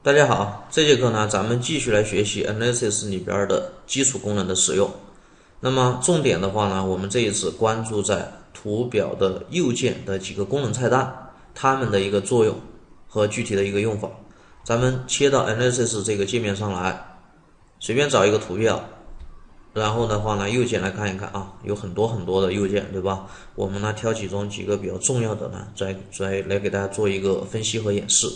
大家好，这节课呢，咱们继续来学习 Analysis 里边的基础功能的使用。那么重点的话呢，我们这一次关注在图表的右键的几个功能菜单，它们的一个作用和具体的一个用法。咱们切到 Analysis 这个界面上来，随便找一个图表，然后的话呢，右键来看一看啊，有很多很多的右键，对吧？我们呢挑其中几个比较重要的呢，再再来给大家做一个分析和演示。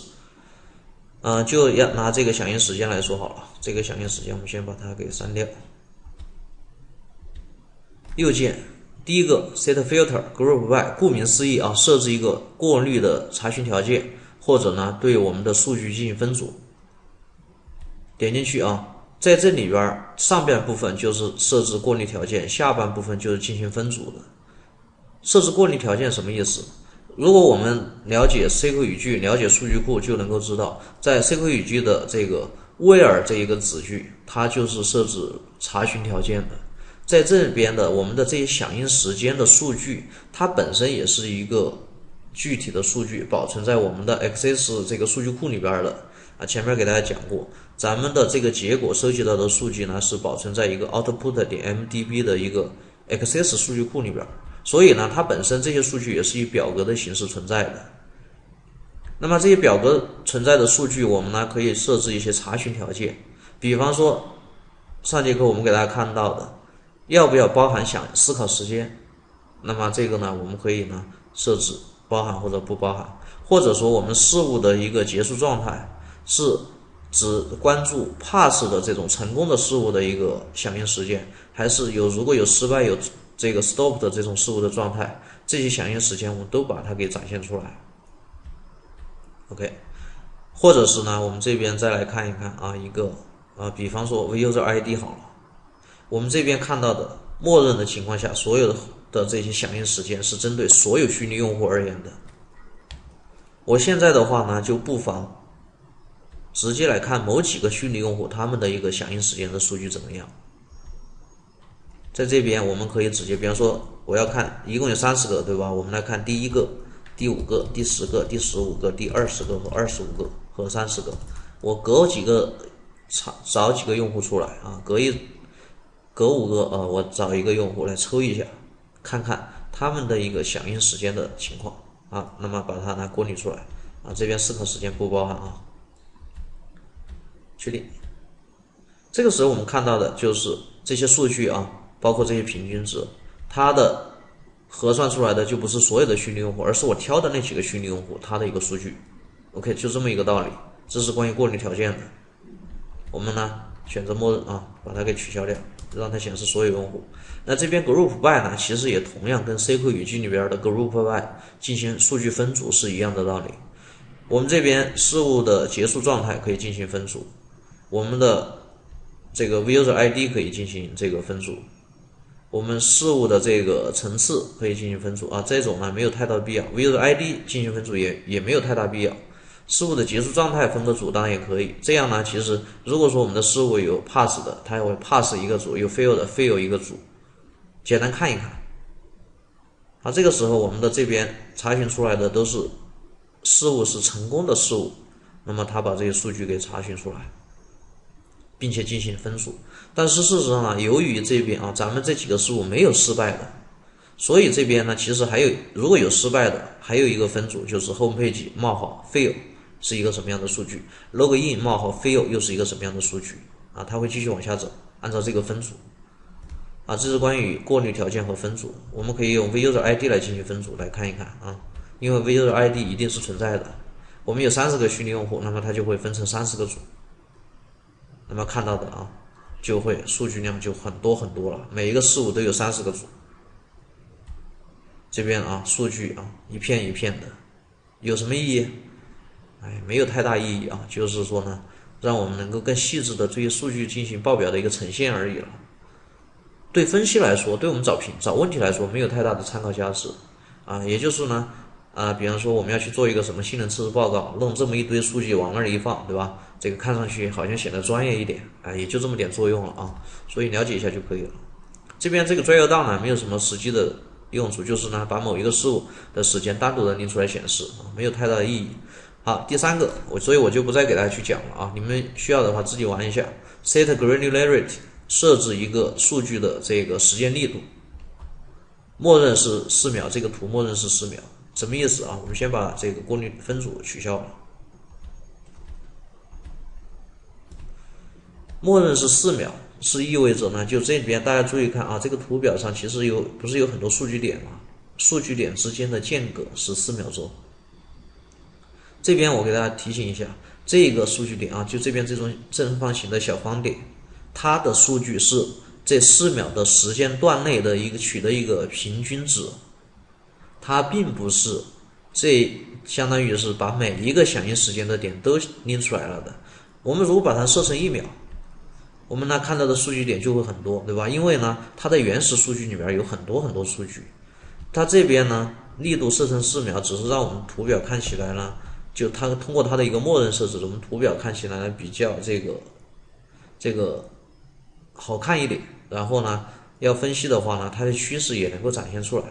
嗯，就要拿这个响应时间来说好了。这个响应时间，我们先把它给删掉。右键，第一个 Set Filter Group By，顾名思义啊，设置一个过滤的查询条件，或者呢，对我们的数据进行分组。点进去啊，在这里边上半部分就是设置过滤条件，下半部分就是进行分组的。设置过滤条件什么意思？如果我们了解 SQL 语句，了解数据库，就能够知道，在 SQL 语句的这个 where 这一个子句，它就是设置查询条件的。在这边的我们的这些响应时间的数据，它本身也是一个具体的数据，保存在我们的 Access 这个数据库里边的。啊，前面给大家讲过，咱们的这个结果收集到的数据呢，是保存在一个 Output 点 MDB 的一个 Access 数据库里边。所以呢，它本身这些数据也是以表格的形式存在的。那么这些表格存在的数据，我们呢可以设置一些查询条件，比方说上节课我们给大家看到的，要不要包含想思考时间？那么这个呢，我们可以呢设置包含或者不包含，或者说我们事物的一个结束状态是只关注 pass 的这种成功的事物的一个响应时间，还是有如果有失败有。这个 stop 的这种事物的状态，这些响应时间我们都把它给展现出来。OK，或者是呢，我们这边再来看一看啊，一个啊，比方说 user ID 好了，我们这边看到的默认的情况下，所有的的这些响应时间是针对所有虚拟用户而言的。我现在的话呢，就不妨直接来看某几个虚拟用户他们的一个响应时间的数据怎么样。在这边，我们可以直接，比方说，我要看一共有三十个，对吧？我们来看第一个、第五个、第十个、第十五个、第二十个和二十五个和三十个。我隔几个找找几个用户出来啊，隔一隔五个啊，我找一个用户来抽一下，看看他们的一个响应时间的情况啊。那么把它呢过滤出来啊，这边思考时间不包含啊，确定。这个时候我们看到的就是这些数据啊。包括这些平均值，它的核算出来的就不是所有的虚拟用户，而是我挑的那几个虚拟用户它的一个数据。OK，就这么一个道理。这是关于过滤条件的。我们呢选择默认啊，把它给取消掉，让它显示所有用户。那这边 Group by 呢，其实也同样跟 SQL 语句里边的 Group by 进行数据分组是一样的道理。我们这边事物的结束状态可以进行分组，我们的这个 User ID 可以进行这个分组。我们事物的这个层次可以进行分组啊，这种呢没有太大必要。user ID 进行分组也也没有太大必要。事物的结束状态分个组当然也可以。这样呢，其实如果说我们的事物有 pass 的，它会 pass 一个组；有 fail 的，fail 一个组。简单看一看。啊，这个时候我们的这边查询出来的都是事物是成功的事物，那么它把这些数据给查询出来。并且进行分组，但是事实上呢，由于这边啊，咱们这几个事物没有失败的，所以这边呢，其实还有如果有失败的，还有一个分组就是 home page 冒号 fail 是一个什么样的数据，login 冒号 fail 又是一个什么样的数据啊？它会继续往下走，按照这个分组啊，这是关于过滤条件和分组，我们可以用 user ID 来进行分组来看一看啊，因为 user ID 一定是存在的，我们有三十个虚拟用户，那么它就会分成三十个组。那么看到的啊，就会数据量就很多很多了，每一个事物都有三十个组。这边啊，数据啊，一片一片的，有什么意义？哎，没有太大意义啊，就是说呢，让我们能够更细致的对数据进行报表的一个呈现而已了。对分析来说，对我们找评找问题来说，没有太大的参考价值啊。也就是呢。啊，比方说我们要去做一个什么性能测试报告，弄这么一堆数据往那儿一放，对吧？这个看上去好像显得专业一点，啊，也就这么点作用了啊。所以了解一下就可以了。这边这个专业档呢，没有什么实际的用处，就是呢把某一个事物的时间单独的拎出来显示啊，没有太大的意义。好，第三个，我所以我就不再给大家去讲了啊，你们需要的话自己玩一下。Set granularity，设置一个数据的这个时间力度，默认是四秒，这个图默认是四秒，什么意思啊？我们先把这个过滤分组取消，默认是四秒，是意味着呢，就这里边大家注意看啊，这个图表上其实有不是有很多数据点吗？数据点之间的间隔是四秒钟。这边我给大家提醒一下，这个数据点啊，就这边这种正方形的小方点，它的数据是这四秒的时间段内的一个取得一个平均值，它并不是这相当于是把每一个响应时间的点都拎出来了的。我们如果把它设成一秒，我们呢看到的数据点就会很多，对吧？因为呢，它的原始数据里边有很多很多数据，它这边呢力度设成四秒，只是让我们图表看起来呢。就它通过它的一个默认设置，我们图表看起来呢比较这个这个好看一点。然后呢，要分析的话呢，它的趋势也能够展现出来。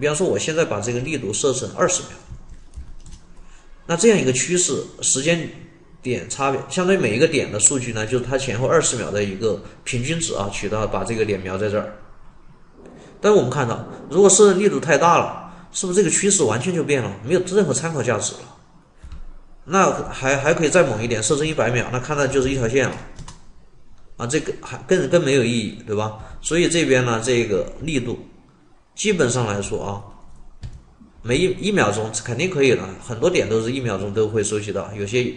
比方说，我现在把这个力度设成二十秒，那这样一个趋势时间点差别，相对每一个点的数据呢，就是它前后二十秒的一个平均值啊，取到把这个点描在这儿。但我们看到，如果设的力度太大了，是不是这个趋势完全就变了，没有任何参考价值了？那还还可以再猛一点，设置一百秒，那看到就是一条线了，啊，这个还更更没有意义，对吧？所以这边呢，这个力度基本上来说啊，每一一秒钟肯定可以的，很多点都是一秒钟都会收集到，有些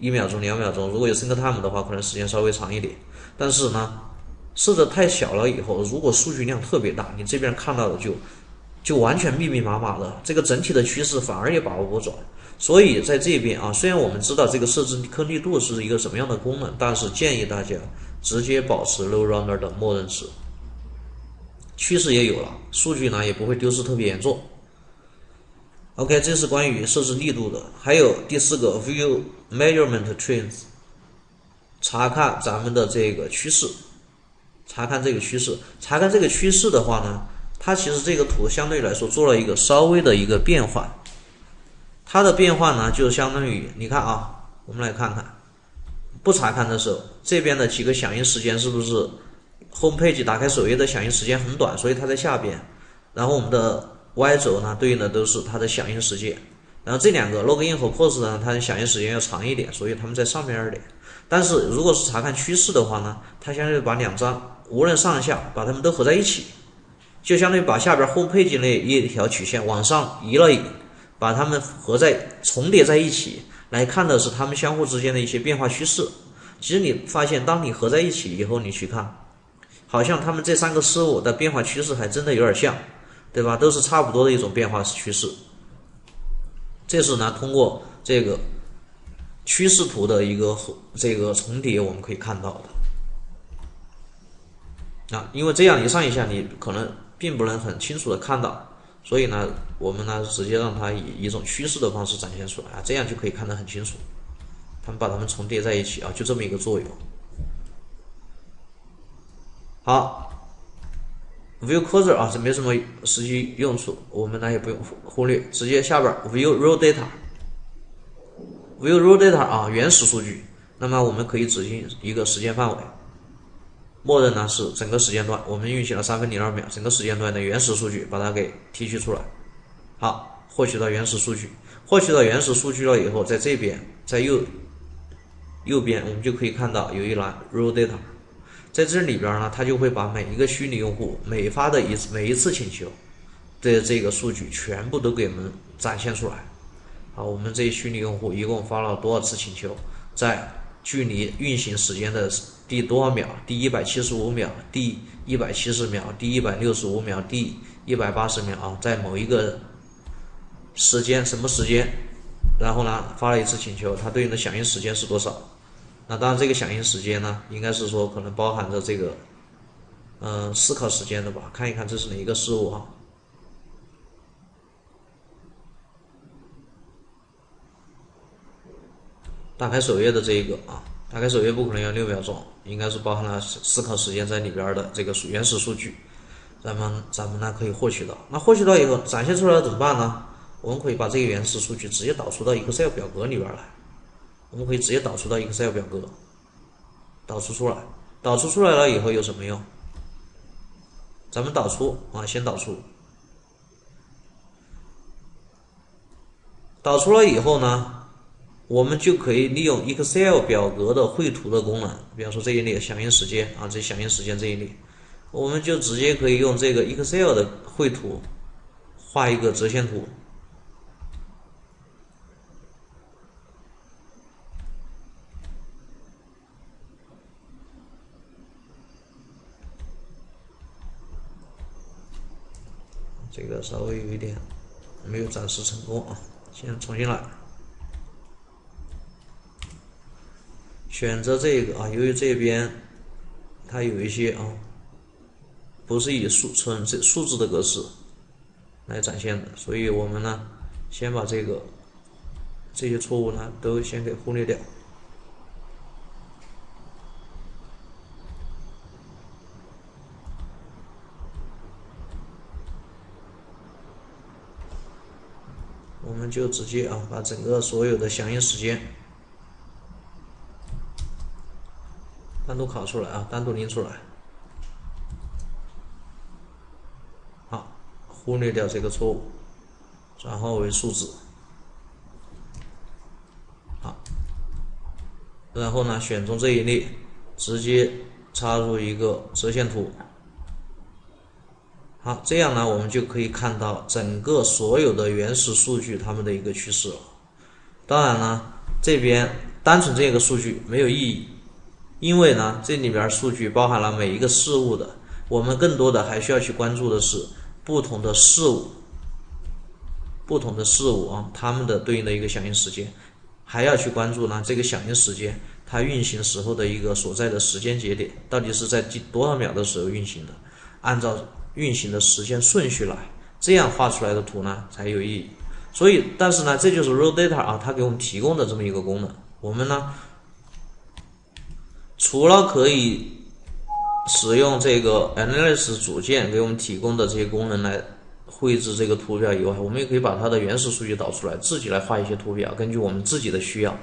一秒钟、两秒钟，如果有 sync time 的话，可能时间稍微长一点。但是呢，设置太小了以后，如果数据量特别大，你这边看到的就就完全密密麻麻的，这个整体的趋势反而也把握不准。所以在这边啊，虽然我们知道这个设置颗粒度是一个什么样的功能，但是建议大家直接保持 low runner 的默认值。趋势也有了，数据呢也不会丢失特别严重。OK，这是关于设置力度的。还有第四个 view measurement trends，查看咱们的这个趋势，查看这个趋势，查看这个趋势的话呢，它其实这个图相对来说做了一个稍微的一个变化。它的变化呢，就相当于你看啊，我们来看看，不查看的时候，这边的几个响应时间是不是 home page 打开首页的响应时间很短，所以它在下边。然后我们的 Y 轴呢，对应的都是它的响应时间。然后这两个 login 和 post 呢，它的响应时间要长一点，所以它们在上面一点。但是如果是查看趋势的话呢，它相当于把两张无论上下把它们都合在一起，就相当于把下边 home page 那一条曲线往上移了移。把它们合在重叠在一起来看的是它们相互之间的一些变化趋势。其实你发现，当你合在一起以后，你去看，好像它们这三个事物的变化趋势还真的有点像，对吧？都是差不多的一种变化趋势。这是呢，通过这个趋势图的一个这个重叠，我们可以看到的。啊，因为这样一上一下，你可能并不能很清楚的看到。所以呢，我们呢直接让它以一种趋势的方式展现出来啊，这样就可以看得很清楚。他们把它们重叠在一起啊，就这么一个作用。好，View Cursor 啊，这没什么实际用处，我们呢也不用忽略，直接下边 View Raw Data。View Raw Data 啊，原始数据，那么我们可以指定一个时间范围。默认呢是整个时间段，我们运行了三分零二秒，整个时间段的原始数据把它给提取出来。好，获取到原始数据，获取到原始数据了以后，在这边，在右右边，我们就可以看到有一栏 raw data，在这里边呢，它就会把每一个虚拟用户每发的一每一次请求的这个数据全部都给我们展现出来。好，我们这一虚拟用户一共发了多少次请求，在距离运行时间的。第多少秒？第一百七十五秒，第一百七十秒，第一百六十五秒，第一百八十秒啊，在某一个时间，什么时间？然后呢，发了一次请求，它对应的响应时间是多少？那当然，这个响应时间呢，应该是说可能包含着这个，嗯，思考时间的吧？看一看这是哪一个事物啊？打开首页的这一个啊。打开首页不可能要六秒钟，应该是包含了思考时间在里边的这个原始数据，咱们咱们呢可以获取到。那获取到以后展现出来怎么办呢？我们可以把这个原始数据直接导出到 Excel 表格里边来。我们可以直接导出到 Excel 表格，导出出来，导出出来了以后有什么用？咱们导出啊，先导出，导出了以后呢，我们就可以利用 Excel 表格的绘图的功能，比方说这一列响应时间啊，这响应时间这一列，我们就直接可以用这个 Excel 的绘图画一个折线图。这个稍微有一点没有展示成功啊，先重新来，选择这个啊，由于这边它有一些啊，不是以数纯这数字的格式来展现的，所以我们呢，先把这个这些错误呢都先给忽略掉。我们就直接啊，把整个所有的响应时间单独拷出来啊，单独拎出来，好，忽略掉这个错误，转化为数字，好，然后呢，选中这一列，直接插入一个折线图。好，这样呢，我们就可以看到整个所有的原始数据它们的一个趋势了。当然呢，这边单纯这个数据没有意义，因为呢，这里边数据包含了每一个事物的，我们更多的还需要去关注的是不同的事物，不同的事物啊，它们的对应的一个响应时间，还要去关注呢这个响应时间它运行时候的一个所在的时间节点，到底是在第多少秒的时候运行的，按照。运行的时间顺序来，这样画出来的图呢才有意义。所以，但是呢，这就是 Raw Data 啊，它给我们提供的这么一个功能。我们呢，除了可以使用这个 Analysis 组件给我们提供的这些功能来绘制这个图表以外，我们也可以把它的原始数据导出来，自己来画一些图表，根据我们自己的需要。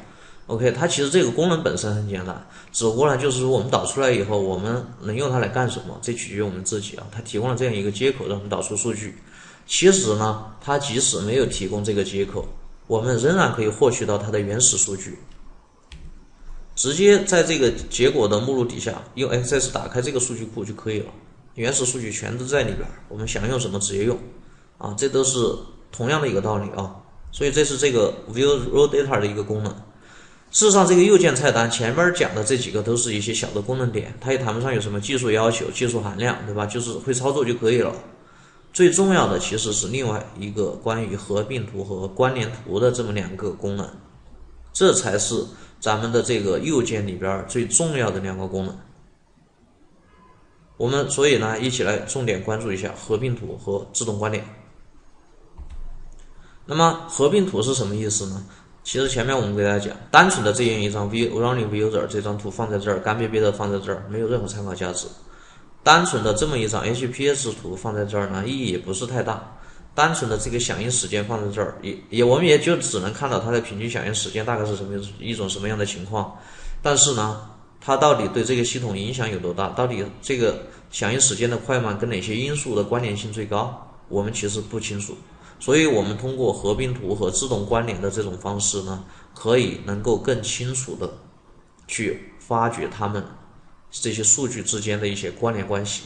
OK，它其实这个功能本身很简单，只不过呢，就是说我们导出来以后，我们能用它来干什么，这取决于我们自己啊。它提供了这样一个接口，让我们导出数据。其实呢，它即使没有提供这个接口，我们仍然可以获取到它的原始数据。直接在这个结果的目录底下，用 Access 打开这个数据库就可以了，原始数据全都在里边，我们想用什么直接用，啊，这都是同样的一个道理啊。所以这是这个 View Raw Data 的一个功能。事实上，这个右键菜单前面讲的这几个都是一些小的功能点，它也谈不上有什么技术要求、技术含量，对吧？就是会操作就可以了。最重要的其实是另外一个关于合并图和关联图的这么两个功能，这才是咱们的这个右键里边最重要的两个功能。我们所以呢，一起来重点关注一下合并图和自动关联。那么合并图是什么意思呢？其实前面我们给大家讲，单纯的这样一张 view running viewer 这张图放在这儿，干瘪瘪的放在这儿，没有任何参考价值。单纯的这么一张 HPS 图放在这儿呢，意义也不是太大。单纯的这个响应时间放在这儿，也也我们也就只能看到它的平均响应时间大概是什么一种什么样的情况。但是呢，它到底对这个系统影响有多大？到底这个响应时间的快慢跟哪些因素的关联性最高？我们其实不清楚。所以，我们通过合并图和自动关联的这种方式呢，可以能够更清楚的去发掘它们这些数据之间的一些关联关系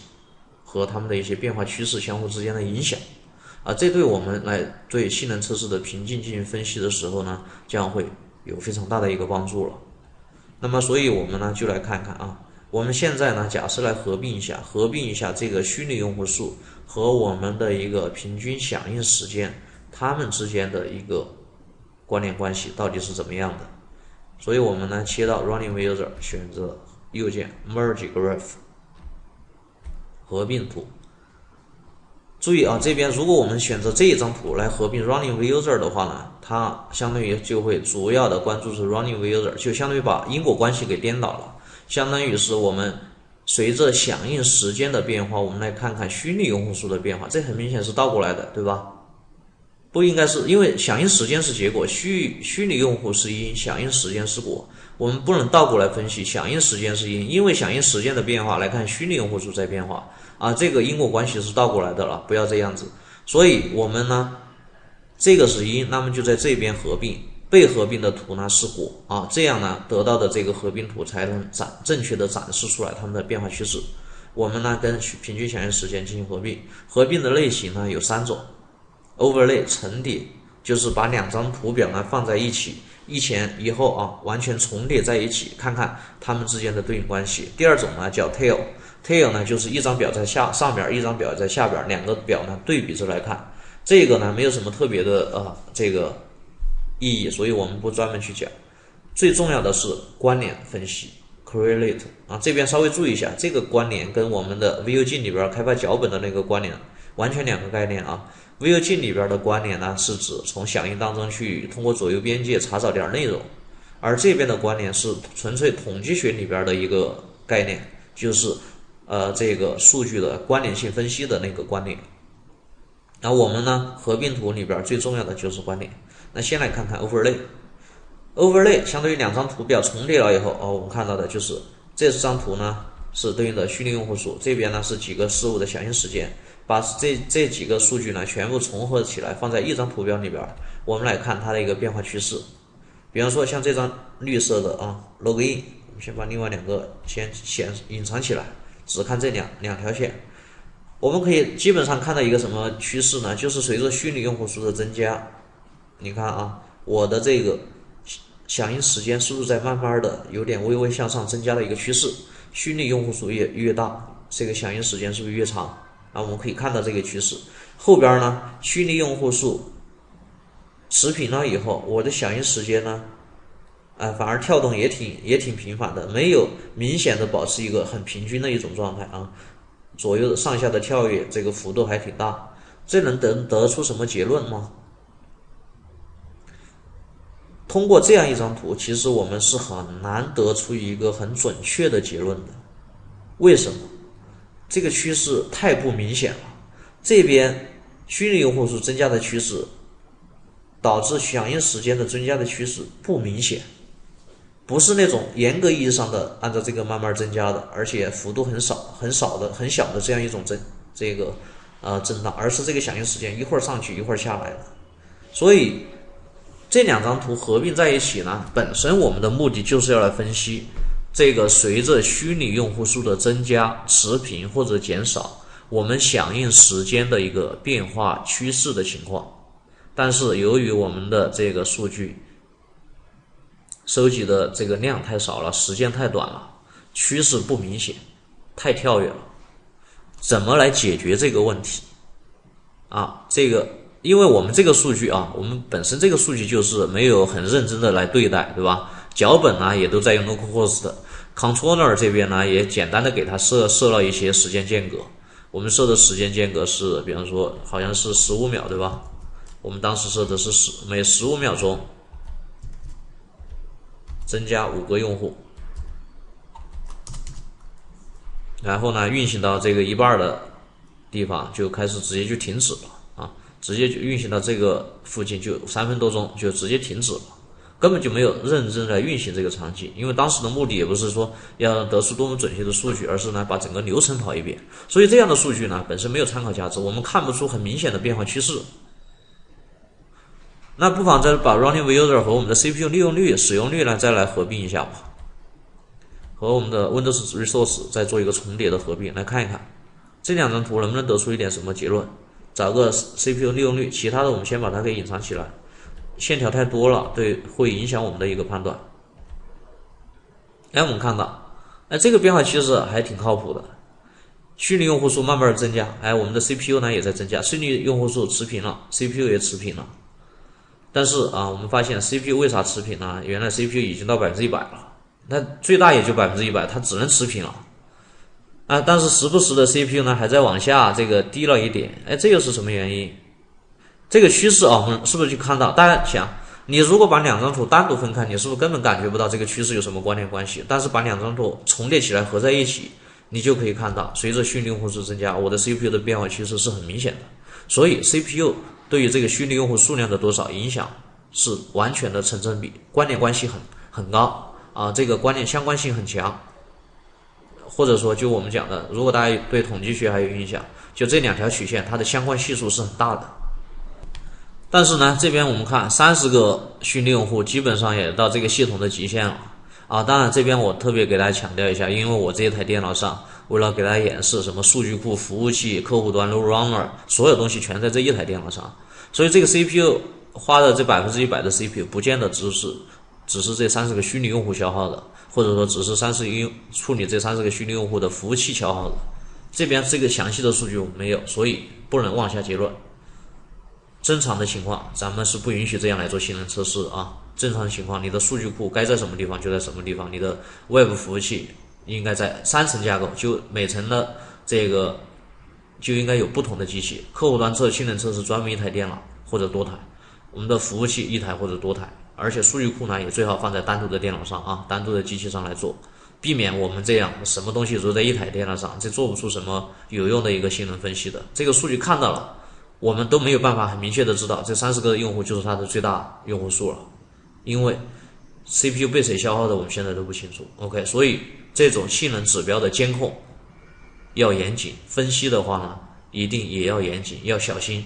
和它们的一些变化趋势相互之间的影响，啊，这对我们来对性能测试的瓶颈进行分析的时候呢，将会有非常大的一个帮助了。那么，所以我们呢就来看看啊，我们现在呢假设来合并一下，合并一下这个虚拟用户数。和我们的一个平均响应时间，它们之间的一个关联关系到底是怎么样的？所以我们呢切到 Running User，选择右键 Merge Graph，合并图。注意啊，这边如果我们选择这一张图来合并 Running User 的话呢，它相当于就会主要的关注是 Running User，就相当于把因果关系给颠倒了，相当于是我们。随着响应时间的变化，我们来看看虚拟用户数的变化，这很明显是倒过来的，对吧？不应该是因为响应时间是结果，虚虚拟用户是因，响应时间是果。我们不能倒过来分析，响应时间是因，因为响应时间的变化来看，虚拟用户数在变化啊，这个因果关系是倒过来的了，不要这样子。所以我们呢，这个是因，那么就在这边合并，被合并的图呢是果啊，这样呢得到的这个合并图才能展正确的展示出来它们的变化趋势。我们呢跟平均响应时间进行合并，合并的类型呢有三种。overlay 重叠就是把两张图表呢放在一起，一前一后啊，完全重叠在一起，看看它们之间的对应关系。第二种呢叫 tail，tail 呢就是一张表在下上边，一张表在下边，两个表呢对比着来看。这个呢没有什么特别的呃这个意义，所以我们不专门去讲。最重要的是关联分析 correlate 啊，这边稍微注意一下，这个关联跟我们的 View 镜里边开发脚本的那个关联完全两个概念啊。View 镜里边的关联呢，是指从响应当中去通过左右边界查找点内容，而这边的关联是纯粹统计学里边的一个概念，就是呃这个数据的关联性分析的那个关联。那我们呢，合并图里边最重要的就是关联。那先来看看 overlay，overlay 相当于两张图表重叠了以后，哦，我们看到的就是这张图呢是对应的虚拟用户数，这边呢是几个事物的响应时间。把这这几个数据呢全部重合起来，放在一张图表里边，我们来看它的一个变化趋势。比方说像这张绿色的啊，login，我们先把另外两个先显隐藏起来，只看这两两条线。我们可以基本上看到一个什么趋势呢？就是随着虚拟用户数的增加，你看啊，我的这个响应时间是不是在慢慢的有点微微向上增加的一个趋势？虚拟用户数越越大，这个响应时间是不是越长？啊，我们可以看到这个趋势，后边呢，虚拟用户数持平了以后，我的响应时间呢，啊，反而跳动也挺也挺频繁的，没有明显的保持一个很平均的一种状态啊，左右上下的跳跃，这个幅度还挺大，这能得得出什么结论吗？通过这样一张图，其实我们是很难得出一个很准确的结论的，为什么？这个趋势太不明显了，这边虚拟用户数增加的趋势，导致响应时间的增加的趋势不明显，不是那种严格意义上的按照这个慢慢增加的，而且幅度很少、很少的、很小的这样一种增这个呃震荡，而是这个响应时间一会儿上去一会儿下来的，所以这两张图合并在一起呢，本身我们的目的就是要来分析。这个随着虚拟用户数的增加、持平或者减少，我们响应时间的一个变化趋势的情况。但是由于我们的这个数据收集的这个量太少了，时间太短了，趋势不明显，太跳跃了。怎么来解决这个问题？啊，这个因为我们这个数据啊，我们本身这个数据就是没有很认真的来对待，对吧？脚本呢也都在用 localhost，controller 这边呢也简单的给它设设了一些时间间隔。我们设的时间间隔是，比方说好像是十五秒，对吧？我们当时设的是十每十五秒钟增加五个用户，然后呢运行到这个一半的地方就开始直接就停止了，直接就运行到这个附近就三分多钟就直接停止了。根本就没有认真来运行这个场景，因为当时的目的也不是说要得出多么准确的数据，而是呢把整个流程跑一遍。所以这样的数据呢本身没有参考价值，我们看不出很明显的变化趋势。那不妨再把 running user 和我们的 CPU 利用率、使用率呢再来合并一下吧，和我们的 Windows resource 再做一个重叠的合并，来看一看这两张图能不能得出一点什么结论。找个 CPU 利用率，其他的我们先把它给隐藏起来。线条太多了，对，会影响我们的一个判断。哎，我们看到，哎，这个变化其实还挺靠谱的。虚拟用户数慢慢增加，哎，我们的 CPU 呢也在增加，虚拟用户数持平了，CPU 也持平了。但是啊，我们发现 CPU 为啥持平呢？原来 CPU 已经到百分之一百了，那最大也就百分之一百，它只能持平了。啊，但是时不时的 CPU 呢还在往下这个低了一点，哎，这又是什么原因？这个趋势啊，我们是不是就看到？大家想，你如果把两张图单独分开，你是不是根本感觉不到这个趋势有什么关联关系？但是把两张图重叠起来合在一起，你就可以看到，随着虚拟用户数增加，我的 CPU 的变化趋势是很明显的。所以 CPU 对于这个虚拟用户数量的多少影响是完全的成正比，关联关系很很高啊，这个关联相关性很强。或者说，就我们讲的，如果大家对统计学还有印象，就这两条曲线它的相关系数是很大的。但是呢，这边我们看三十个虚拟用户基本上也到这个系统的极限了啊。当然，这边我特别给大家强调一下，因为我这一台电脑上。为了给大家演示什么数据库、服务器、客户端、load runner，所有东西全在这一台电脑上，所以这个 CPU 花的这百分之一百的 CPU，不见得只是只是这三十个虚拟用户消耗的，或者说只是三十用处理这三十个虚拟用户的服务器消耗了。这边这个详细的数据我们没有，所以不能妄下结论。正常的情况，咱们是不允许这样来做性能测试啊。正常情况，你的数据库该在什么地方就在什么地方，你的 Web 服务器。应该在三层架构，就每层的这个就应该有不同的机器。客户端测性能测试专门一台电脑或者多台，我们的服务器一台或者多台，而且数据库呢也最好放在单独的电脑上啊，单独的机器上来做，避免我们这样什么东西都在一台电脑上，这做不出什么有用的一个性能分析的。这个数据看到了，我们都没有办法很明确的知道这三十个用户就是它的最大用户数了，因为 CPU 被谁消耗的我们现在都不清楚。OK，所以。这种性能指标的监控要严谨，分析的话呢，一定也要严谨，要小心。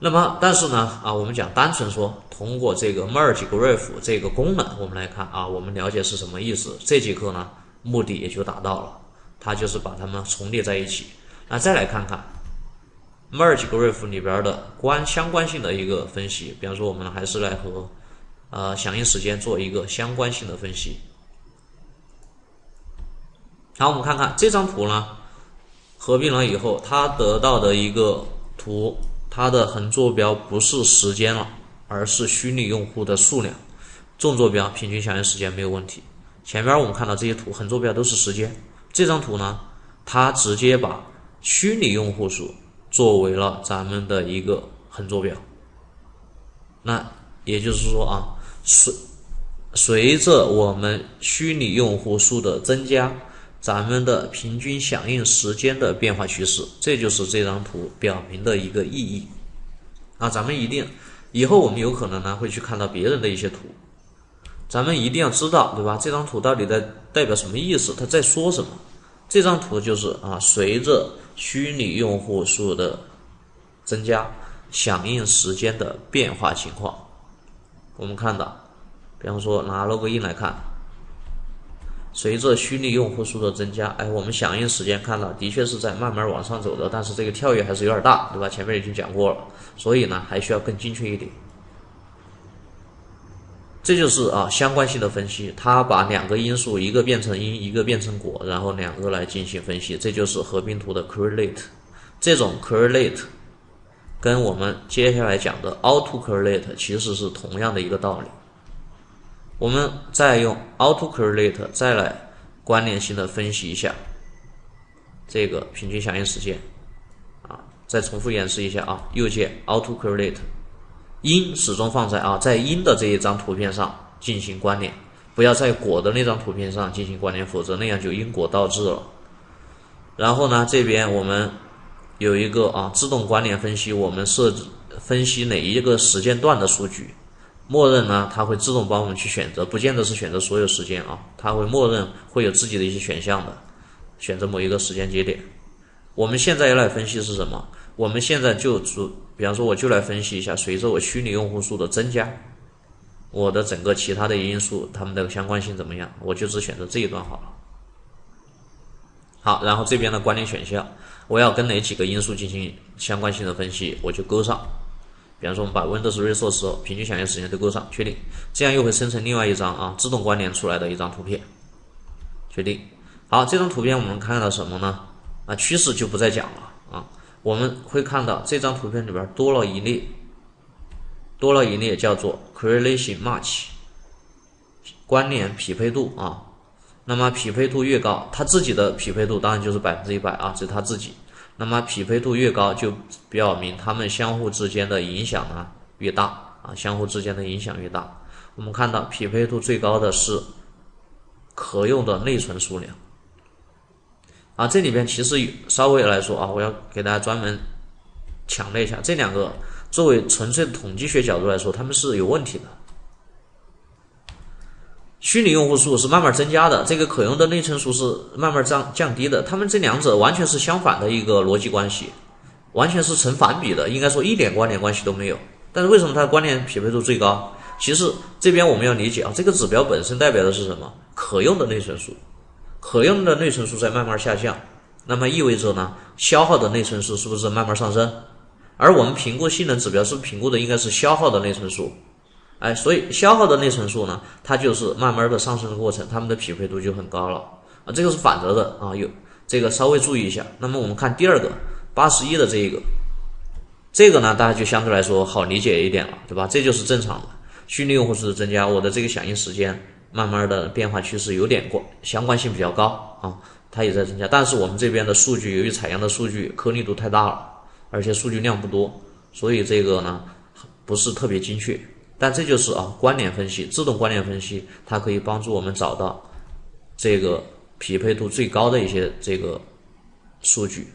那么，但是呢，啊，我们讲单纯说，通过这个 merge graph 这个功能，我们来看啊，我们了解是什么意思。这节课呢，目的也就达到了，它就是把它们重叠在一起。那再来看看 merge graph 里边的关相关性的一个分析，比方说，我们还是来和呃响应时间做一个相关性的分析。好，我们看看这张图呢，合并了以后，它得到的一个图，它的横坐标不是时间了，而是虚拟用户的数量。纵坐标平均响应时间没有问题。前边我们看到这些图，横坐标都是时间。这张图呢，它直接把虚拟用户数作为了咱们的一个横坐标。那也就是说啊，随随着我们虚拟用户数的增加。咱们的平均响应时间的变化趋势，这就是这张图表明的一个意义。啊，咱们一定以后我们有可能呢会去看到别人的一些图，咱们一定要知道，对吧？这张图到底在代表什么意思？它在说什么？这张图就是啊，随着虚拟用户数的增加，响应时间的变化情况。我们看到，比方说拿 login 来看。随着虚拟用户数的增加，哎，我们响应时间看到的确是在慢慢往上走的，但是这个跳跃还是有点大，对吧？前面已经讲过了，所以呢还需要更精确一点。这就是啊相关性的分析，它把两个因素一个变成因，一个变成果，然后两个来进行分析，这就是合并图的 correlate。这种 correlate 跟我们接下来讲的 auto correlate 其实是同样的一个道理。我们再用 auto correlate 再来关联性的分析一下这个平均响应时间啊，再重复演示一下啊，右键 auto correlate，因始终放在啊在因的这一张图片上进行关联，不要在果的那张图片上进行关联，否则那样就因果倒置了。然后呢，这边我们有一个啊自动关联分析，我们设置分析哪一个时间段的数据。默认呢，它会自动帮我们去选择，不见得是选择所有时间啊，它会默认会有自己的一些选项的，选择某一个时间节点。我们现在要来分析是什么？我们现在就主，比方说我就来分析一下，随着我虚拟用户数的增加，我的整个其他的因素它们的相关性怎么样？我就只选择这一段好了。好，然后这边的关联选项，我要跟哪几个因素进行相关性的分析，我就勾上。比方说，我们把 Windows Resource 平均响应时间都勾上，确定，这样又会生成另外一张啊自动关联出来的一张图片，确定。好，这张图片我们看到什么呢？啊，趋势就不再讲了啊，我们会看到这张图片里边多了一列，多了一列叫做 Correlation Match，关联匹配度啊。那么匹配度越高，它自己的匹配度当然就是百分之一百啊，这是它自己。那么匹配度越高，就表明它们相互之间的影响呢越大啊，相互之间的影响越大。我们看到匹配度最高的是可用的内存数量啊，这里边其实稍微来说啊，我要给大家专门强调一下，这两个作为纯粹统计学角度来说，他们是有问题的。虚拟用户数是慢慢增加的，这个可用的内存数是慢慢降降低的，它们这两者完全是相反的一个逻辑关系，完全是成反比的，应该说一点关联关系都没有。但是为什么它的关联匹配度最高？其实这边我们要理解啊，这个指标本身代表的是什么？可用的内存数，可用的内存数在慢慢下降，那么意味着呢，消耗的内存数是不是慢慢上升？而我们评估性能指标是评估的应该是消耗的内存数。哎，所以消耗的内存数呢，它就是慢慢的上升的过程，它们的匹配度就很高了啊。这个是反着的啊，有这个稍微注意一下。那么我们看第二个八十一的这一个，这个呢，大家就相对来说好理解一点了，对吧？这就是正常的虚拟用户数增加，我的这个响应时间慢慢的变化趋势有点关相关性比较高啊，它也在增加。但是我们这边的数据由于采样的数据颗粒度太大了，而且数据量不多，所以这个呢不是特别精确。但这就是啊，关联分析，自动关联分析，它可以帮助我们找到这个匹配度最高的一些这个数据。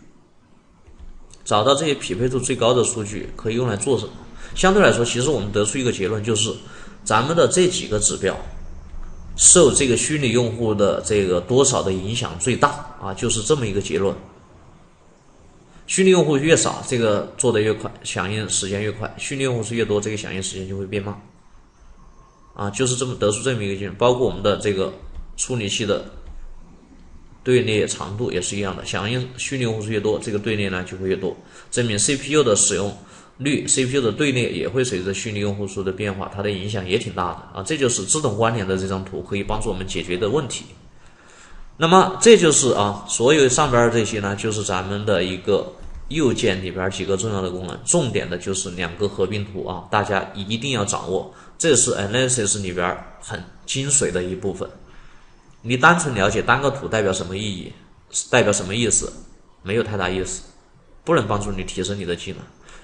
找到这些匹配度最高的数据可以用来做什么？相对来说，其实我们得出一个结论，就是咱们的这几个指标受这个虚拟用户的这个多少的影响最大啊，就是这么一个结论。虚拟用户越少，这个做的越快，响应时间越快；虚拟用户是越多，这个响应时间就会变慢。啊，就是这么得出这么一个结论。包括我们的这个处理器的队列长度也是一样的，响应虚拟用户是越多，这个队列呢就会越多，证明 CPU 的使用率、CPU 的队列也会随着虚拟用户数的变化，它的影响也挺大的啊。这就是自动关联的这张图可以帮助我们解决的问题。那么这就是啊，所有上边这些呢，就是咱们的一个右键里边几个重要的功能，重点的就是两个合并图啊，大家一定要掌握，这是 analysis 里边很精髓的一部分。你单纯了解单个图代表什么意义，代表什么意思，没有太大意思，不能帮助你提升你的技能。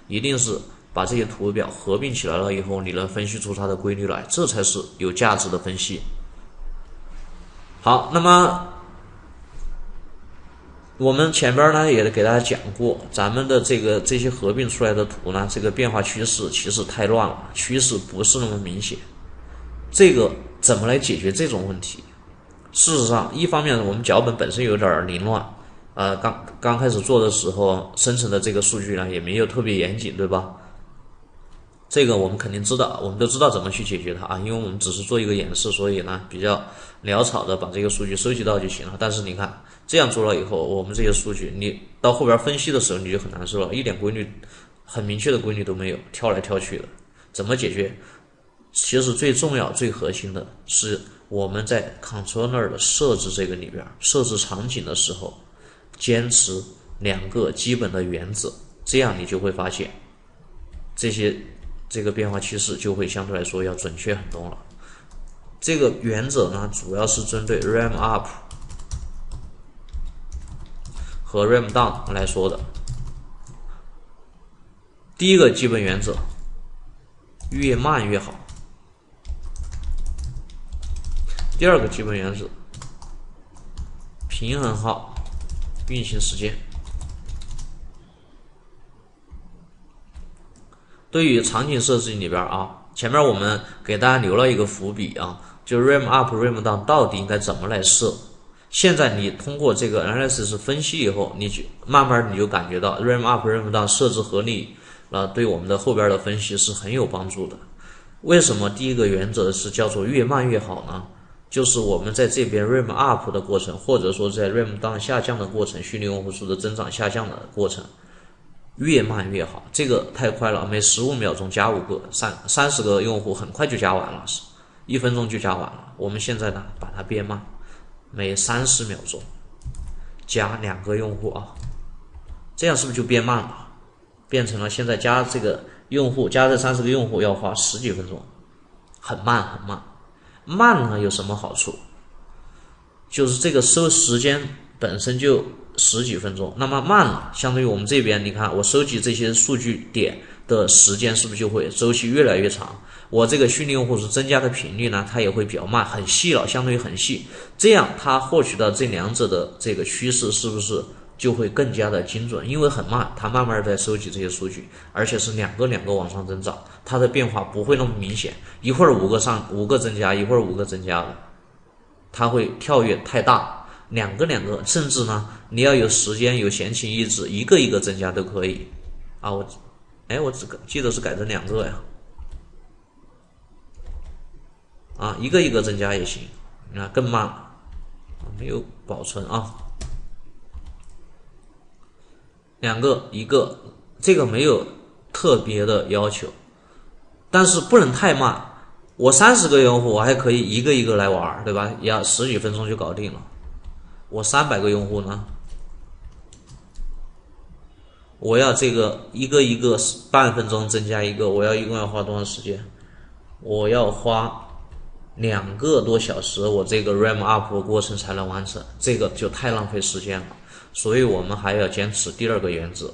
一定是把这些图表合并起来了以后，你能分析出它的规律来，这才是有价值的分析。好，那么。我们前边呢也给大家讲过，咱们的这个这些合并出来的图呢，这个变化趋势其实太乱了，趋势不是那么明显。这个怎么来解决这种问题？事实上，一方面我们脚本本身有点凌乱，呃，刚刚开始做的时候生成的这个数据呢也没有特别严谨，对吧？这个我们肯定知道，我们都知道怎么去解决它啊，因为我们只是做一个演示，所以呢比较潦草的把这个数据收集到就行了。但是你看这样做了以后，我们这些数据你到后边分析的时候你就很难受了，一点规律很明确的规律都没有，跳来跳去的，怎么解决？其实最重要、最核心的是我们在 controller 的设置这个里边设置场景的时候，坚持两个基本的原则，这样你就会发现这些。这个变化趋势就会相对来说要准确很多了。这个原则呢，主要是针对 RAM up 和 RAM down 来说的。第一个基本原则，越慢越好。第二个基本原则，平衡好运行时间。对于场景设置里边啊，前面我们给大家留了一个伏笔啊，就 RAM up、RAM down 到底应该怎么来设？现在你通过这个 analysis 分析以后，你就慢慢你就感觉到 RAM up、RAM down 设置合理，那，对我们的后边的分析是很有帮助的。为什么第一个原则是叫做越慢越好呢？就是我们在这边 RAM up 的过程，或者说在 RAM down 下降的过程，虚拟用户数的增长下降的过程。越慢越好，这个太快了，每十五秒钟加五个，三三十个用户很快就加完了，是一分钟就加完了。我们现在呢，把它变慢，每三十秒钟加两个用户啊，这样是不是就变慢了？变成了现在加这个用户，加这三十个用户要花十几分钟，很慢很慢。慢呢有什么好处？就是这个收时间本身就。十几分钟，那么慢了，相当于我们这边，你看我收集这些数据点的时间是不是就会周期越来越长？我这个虚拟用户是增加的频率呢，它也会比较慢，很细了，相当于很细。这样它获取到这两者的这个趋势是不是就会更加的精准，因为很慢，它慢慢在收集这些数据，而且是两个两个往上增长，它的变化不会那么明显，一会儿五个上五个增加，一会儿五个增加的，它会跳跃太大，两个两个，甚至呢，你要有时间有闲情逸致，一个一个增加都可以，啊，我，哎，我只记得是改成两个呀，啊，一个一个增加也行，啊，更慢了，没有保存啊。两个一个，这个没有特别的要求，但是不能太慢。我三十个用户，我还可以一个一个来玩，对吧？要十几分钟就搞定了。我三百个用户呢，我要这个一个一个半分钟增加一个，我要一共要花多长时间？我要花两个多小时，我这个 RAM up 的过程才能完成，这个就太浪费时间了。所以我们还要坚持第二个原则，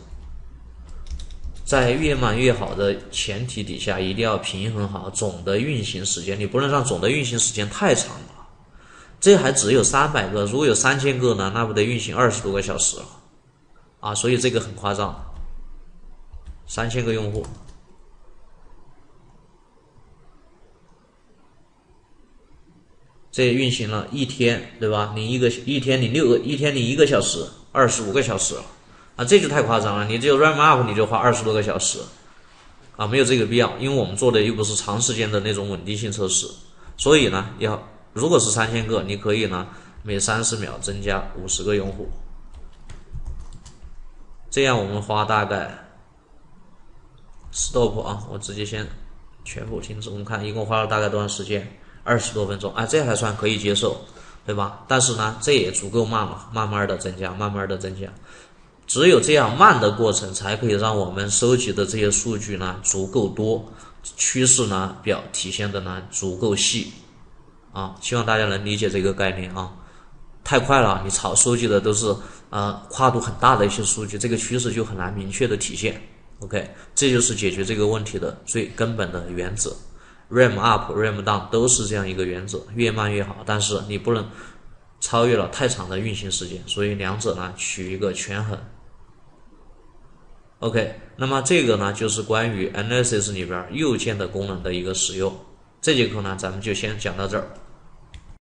在越慢越好的前提底下，一定要平衡好总的运行时间。你不能让总的运行时间太长。这还只有三百个，如果有三千个呢，那不得运行二十多个小时啊？所以这个很夸张。三千个用户，这运行了一天，对吧？你一个一天你六个，一天你一个小时。二十五个小时，啊，这就太夸张了！你只有 RAM up 你就花二十多个小时，啊，没有这个必要，因为我们做的又不是长时间的那种稳定性测试，所以呢，要如果是三千个，你可以呢每三十秒增加五十个用户，这样我们花大概 stop 啊，我直接先全部停止，我们看一共花了大概多长时间？二十多分钟，啊，这还算可以接受。对吧？但是呢，这也足够慢了，慢慢的增加，慢慢的增加，只有这样慢的过程，才可以让我们收集的这些数据呢足够多，趋势呢表体现的呢足够细，啊，希望大家能理解这个概念啊。太快了，你炒收集的都是呃跨度很大的一些数据，这个趋势就很难明确的体现。OK，这就是解决这个问题的最根本的原则。RAM up, RAM down 都是这样一个原则，越慢越好，但是你不能超越了太长的运行时间，所以两者呢取一个权衡。OK，那么这个呢就是关于 Analysis 里边右键的功能的一个使用。这节课呢咱们就先讲到这儿。